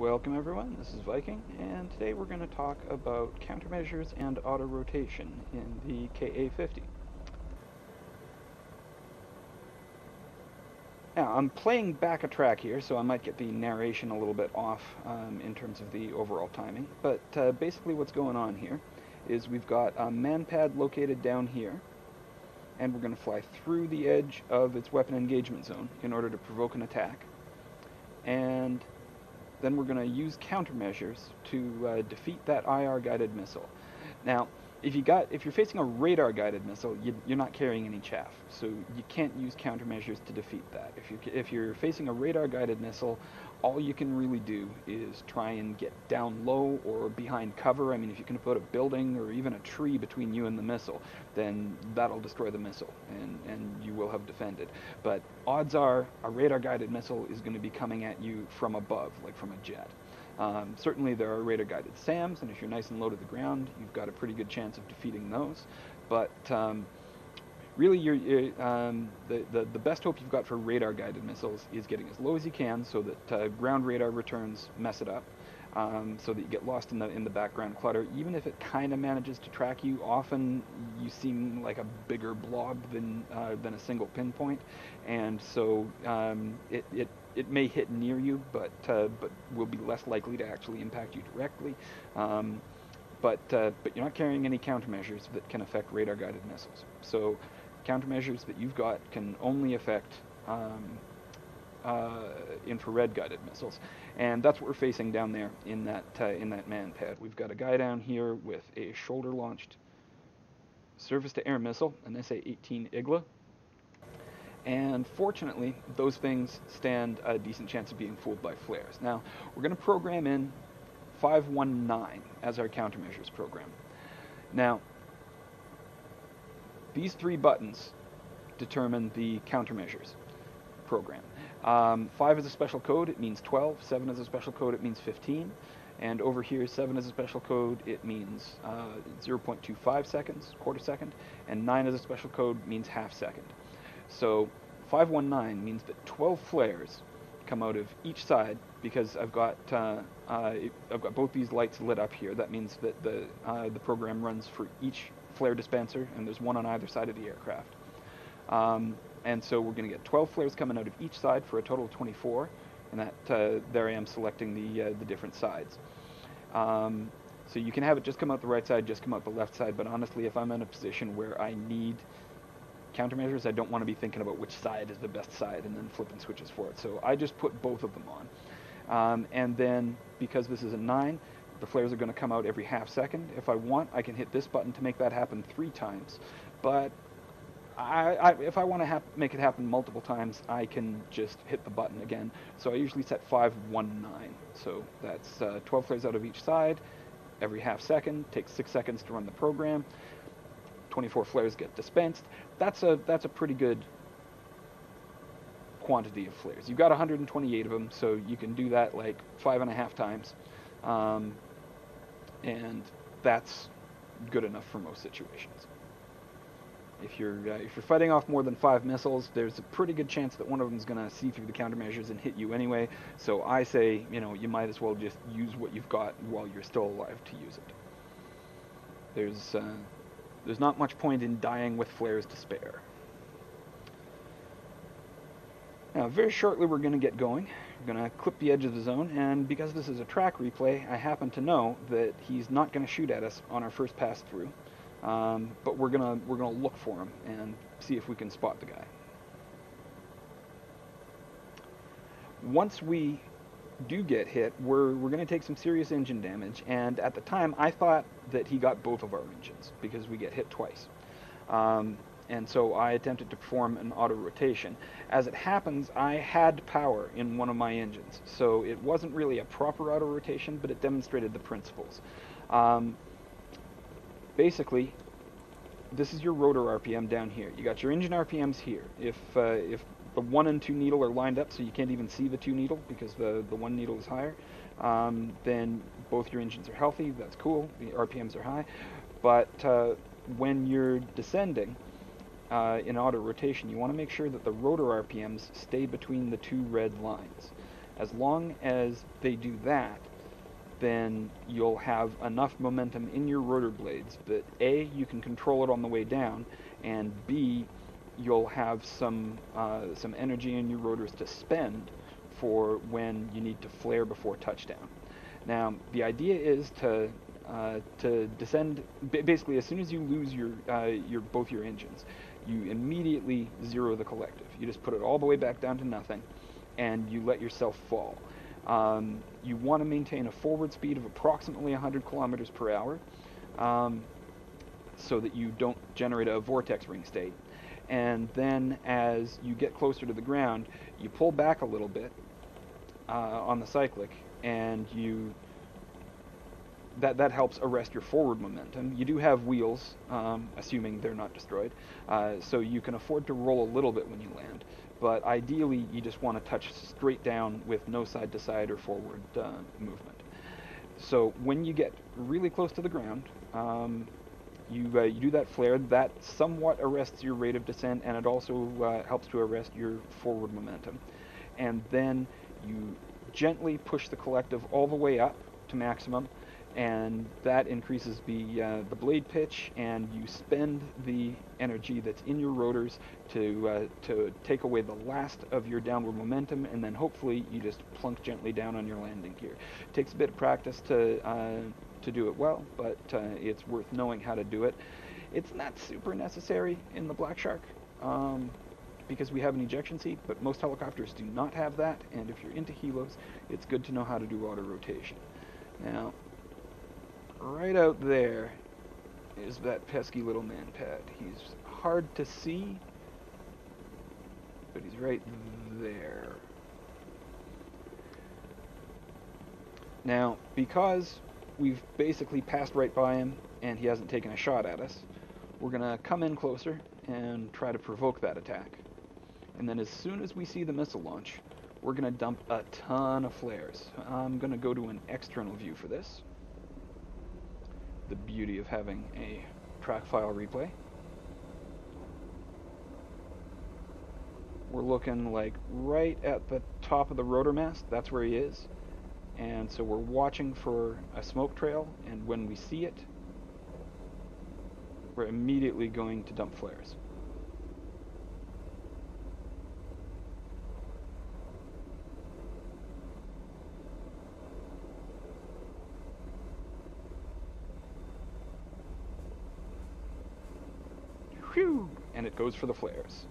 Welcome everyone, this is Viking, and today we're going to talk about countermeasures and auto rotation in the KA50. Now, I'm playing back a track here, so I might get the narration a little bit off um, in terms of the overall timing, but uh, basically what's going on here is we've got a manpad located down here, and we're going to fly through the edge of its weapon engagement zone in order to provoke an attack. And then we're going to use countermeasures to uh, defeat that IR guided missile. Now, if you got if you're facing a radar guided missile, you, are not carrying any chaff, so you can't use countermeasures to defeat that. If you if you're facing a radar guided missile, all you can really do is try and get down low or behind cover. I mean, if you can put a building or even a tree between you and the missile, then that'll destroy the missile, and and you will have defended. But odds are a radar guided missile is going to be coming at you from above, like from a jet. Um, certainly there are radar-guided SAMs, and if you're nice and low to the ground, you've got a pretty good chance of defeating those. But um, really, you're, you're, um, the, the, the, best hope you've got for radar-guided missiles is getting as low as you can so that uh, ground radar returns mess it up um, so that you get lost in the in the background clutter. Even if it kind of manages to track you, often you seem like a bigger blob than uh, than a single pinpoint, and so um, it, it it may hit near you, but uh, but will be less likely to actually impact you directly. Um, but uh, but you're not carrying any countermeasures that can affect radar-guided missiles. So countermeasures that you've got can only affect um, uh, infrared guided missiles. And that's what we're facing down there in that, uh, in that man pad. We've got a guy down here with a shoulder launched surface to air missile, an SA 18 Igla. And fortunately, those things stand a decent chance of being fooled by flares. Now, we're going to program in 519 as our countermeasures program. Now, these three buttons determine the countermeasures program. Um, 5 is a special code, it means 12. 7 is a special code, it means 15. And over here, 7 is a special code, it means uh, 0.25 seconds, quarter second. And 9 is a special code, means half second. So 519 means that 12 flares come out of each side because I've got uh, uh, I've got both these lights lit up here. That means that the uh, the program runs for each flare dispenser, and there's one on either side of the aircraft. Um, and so we're going to get 12 flares coming out of each side for a total of 24. And that uh, there I am selecting the, uh, the different sides. Um, so you can have it just come out the right side, just come out the left side, but honestly, if I'm in a position where I need countermeasures, I don't want to be thinking about which side is the best side and then flipping switches for it. So I just put both of them on. Um, and then, because this is a 9, the flares are going to come out every half second. If I want, I can hit this button to make that happen three times. But I, I, if I want to make it happen multiple times, I can just hit the button again. So I usually set 519. So that's uh, 12 flares out of each side every half second. Takes six seconds to run the program. 24 flares get dispensed. That's a that's a pretty good quantity of flares. You've got 128 of them, so you can do that like five and a half times, um, and that's good enough for most situations. If you're uh, if you're fighting off more than five missiles, there's a pretty good chance that one of them is going to see through the countermeasures and hit you anyway. So I say, you know, you might as well just use what you've got while you're still alive to use it. There's uh, there's not much point in dying with flares to spare. Now, very shortly we're going to get going. We're going to clip the edge of the zone, and because this is a track replay, I happen to know that he's not going to shoot at us on our first pass through. Um, but we're gonna we're gonna look for him and see if we can spot the guy. Once we do get hit, we're we're gonna take some serious engine damage. And at the time, I thought that he got both of our engines because we get hit twice. Um, and so I attempted to perform an auto rotation. As it happens, I had power in one of my engines, so it wasn't really a proper auto rotation, but it demonstrated the principles. Um, basically, this is your rotor RPM down here. You got your engine RPMs here. If uh, if the one and two needle are lined up, so you can't even see the two needle because the the one needle is higher, um, then both your engines are healthy. That's cool. The RPMs are high, but uh, when you're descending uh, in auto rotation, you want to make sure that the rotor RPMs stay between the two red lines. As long as they do that, then you'll have enough momentum in your rotor blades that A, you can control it on the way down, and B, you'll have some, uh, some energy in your rotors to spend for when you need to flare before touchdown. Now, the idea is to uh, to descend basically as soon as you lose your uh, your both your engines, you immediately zero the collective. You just put it all the way back down to nothing, and you let yourself fall. Um, you want to maintain a forward speed of approximately 100 kilometers per hour, um, so that you don't generate a vortex ring state. And then as you get closer to the ground, you pull back a little bit uh, on the cyclic, and you that that helps arrest your forward momentum. You do have wheels, um, assuming they're not destroyed, uh, so you can afford to roll a little bit when you land. But ideally, you just want to touch straight down with no side to side or forward uh, movement. So when you get really close to the ground, um, you uh, you do that flare. That somewhat arrests your rate of descent, and it also uh, helps to arrest your forward momentum. And then you gently push the collective all the way up to maximum and that increases the uh, the blade pitch, and you spend the energy that's in your rotors to uh, to take away the last of your downward momentum, and then hopefully you just plunk gently down on your landing gear. It takes a bit of practice to uh, to do it well, but uh, it's worth knowing how to do it. It's not super necessary in the Black Shark. Um, because we have an ejection seat, but most helicopters do not have that, and if you're into helos, it's good to know how to do auto rotation. Now, right out there is that pesky little MANPAD. He's hard to see, but he's right there. Now, because we've basically passed right by him and he hasn't taken a shot at us, we're going to come in closer and try to provoke that attack. And then as soon as we see the missile launch, we're going to dump a ton of flares. I'm going to go to an external view for this the beauty of having a track file replay. We're looking like right at the top of the rotor mast, that's where he is. And so we're watching for a smoke trail, and when we see it, we're immediately going to dump flares. Whew! And it goes for the flares.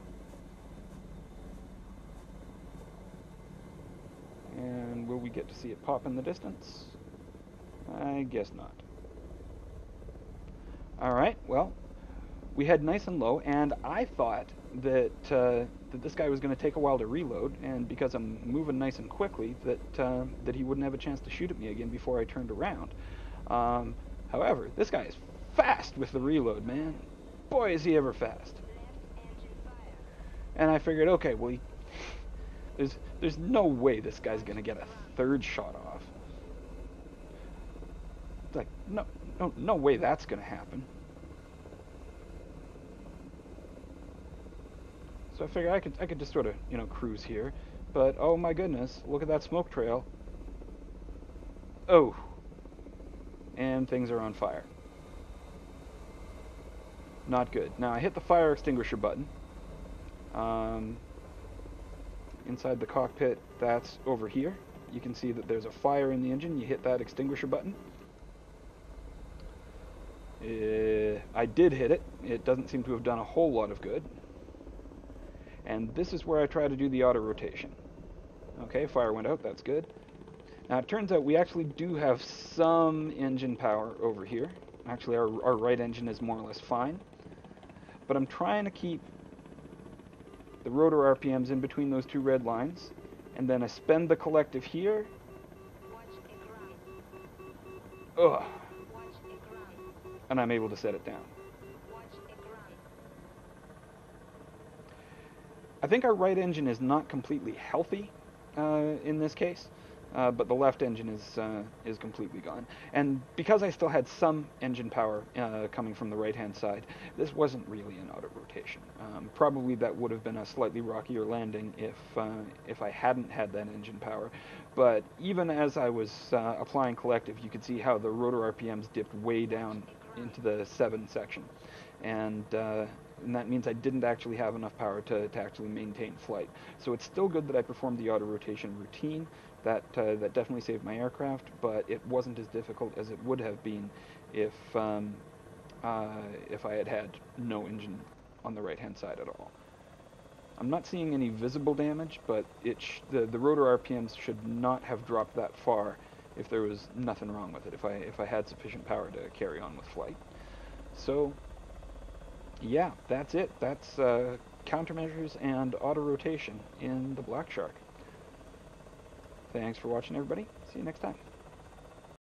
And will get to see it pop in the distance? I guess not. Alright, well, we head nice and low, and I thought that uh, that this guy was going to take a while to reload, and because I'm moving nice and quickly, that uh, that he wouldn't have a chance to shoot at me again before I turned around. Um, however, this guy is fast with the reload, man boy, is he ever fast. And I figured, okay, well, he, there's there's no way this guy's gonna get a third shot off. It's like, no, no, no way that's gonna happen. So I figured I could I could just sort of you know cruise here, but oh my goodness, look at that smoke trail. Oh, and things are on fire. Not good. Now I hit the fire extinguisher button. Um, inside the cockpit, that's over here. You can see that there's a fire in the engine. You hit that extinguisher button. Uh, I did hit it. It doesn't seem to have done a whole lot of good. And this is where I try to do the auto rotation. Okay, fire went out. That's good. Now it turns out we actually do have some engine power over here. Actually, our, our right engine is more or less fine but I'm trying to keep the rotor RPMs in between those two red lines, and then I spend the collective here. Ugh. And I'm able to set it down. I think our right engine is not completely healthy uh, in this case. Uh, but the left engine is uh, is completely gone. And because I still had some engine power uh, coming from the right-hand side, this wasn't really an auto rotation. Um, probably that would have been a slightly rockier landing if uh, if I hadn't had that engine power. But even as I was uh, applying collective, you could see how the rotor RPMs dipped way down into the seven section, and uh, and that means I didn't actually have enough power to, to actually maintain flight. So it's still good that I performed the auto rotation routine, that uh, that definitely saved my aircraft, but it wasn't as difficult as it would have been if um, uh, if I had had no engine on the right hand side at all. I'm not seeing any visible damage, but it the the rotor RPMs should not have dropped that far if there was nothing wrong with it. If I if I had sufficient power to carry on with flight. So yeah, that's it. That's uh, countermeasures and auto rotation in the Black Shark. Thanks for watching, everybody. See you next time.